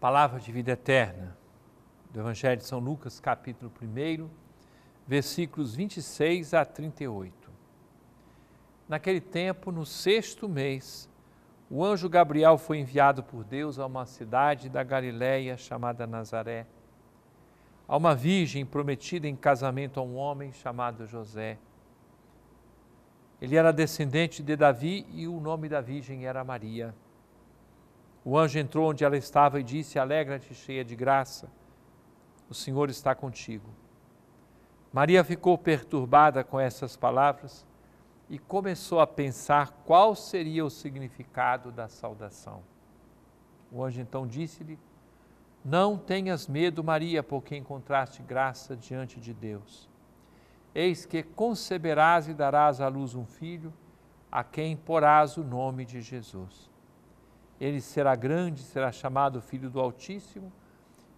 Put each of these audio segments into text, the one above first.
Palavra de vida eterna do Evangelho de São Lucas, capítulo 1, versículos 26 a 38. Naquele tempo, no sexto mês, o anjo Gabriel foi enviado por Deus a uma cidade da Galiléia chamada Nazaré, a uma virgem prometida em casamento a um homem chamado José. Ele era descendente de Davi e o nome da virgem era Maria. O anjo entrou onde ela estava e disse: Alegra-te, cheia de graça, o Senhor está contigo. Maria ficou perturbada com essas palavras e começou a pensar qual seria o significado da saudação. O anjo então disse-lhe: Não tenhas medo, Maria, porque encontraste graça diante de Deus. Eis que conceberás e darás à luz um filho, a quem porás o nome de Jesus ele será grande, será chamado Filho do Altíssimo,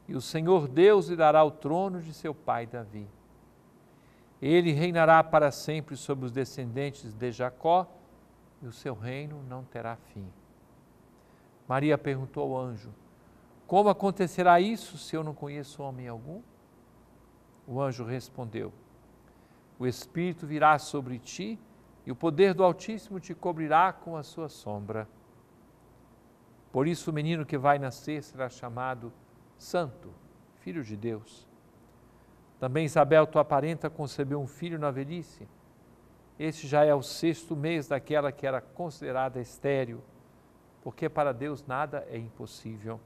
e o Senhor Deus lhe dará o trono de seu pai Davi. Ele reinará para sempre sobre os descendentes de Jacó, e o seu reino não terá fim. Maria perguntou ao anjo: Como acontecerá isso se eu não conheço homem algum? O anjo respondeu: O Espírito virá sobre ti, e o poder do Altíssimo te cobrirá com a sua sombra. Por isso, o menino que vai nascer será chamado Santo, Filho de Deus. Também Isabel, tua parenta, concebeu um filho na velhice. Este já é o sexto mês daquela que era considerada estéril, porque para Deus nada é impossível.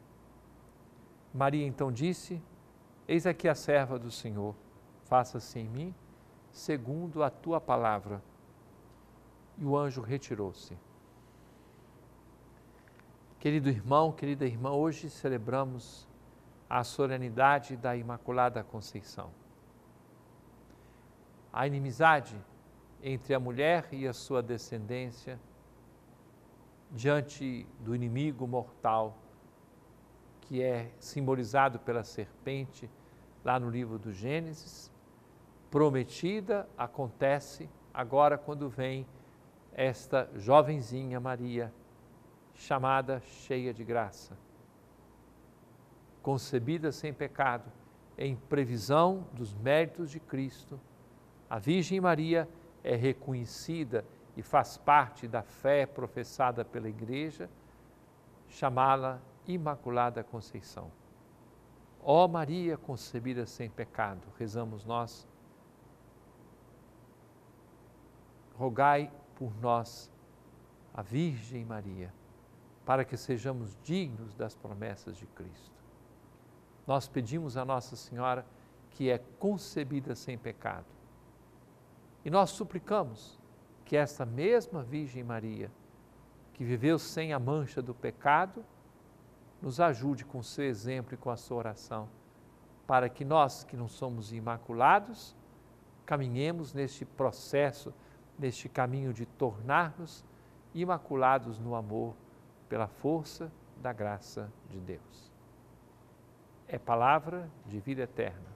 Maria então disse: Eis aqui a serva do Senhor, faça-se em mim segundo a tua palavra. E o anjo retirou-se. Querido irmão, querida irmã, hoje celebramos a solenidade da Imaculada Conceição. A inimizade entre a mulher e a sua descendência diante do inimigo mortal que é simbolizado pela serpente lá no livro do Gênesis, prometida acontece agora quando vem esta jovenzinha Maria chamada cheia de graça, concebida sem pecado, em previsão dos méritos de Cristo, a Virgem Maria é reconhecida e faz parte da fé professada pela Igreja, chamá-la Imaculada Conceição. Ó Maria concebida sem pecado, rezamos nós, rogai por nós, a Virgem Maria para que sejamos dignos das promessas de Cristo. Nós pedimos a Nossa Senhora que é concebida sem pecado. E nós suplicamos que esta mesma Virgem Maria, que viveu sem a mancha do pecado, nos ajude com seu exemplo e com a sua oração, para que nós, que não somos imaculados, caminhemos neste processo, neste caminho de tornar-nos imaculados no amor pela força da graça de Deus. É palavra de vida eterna.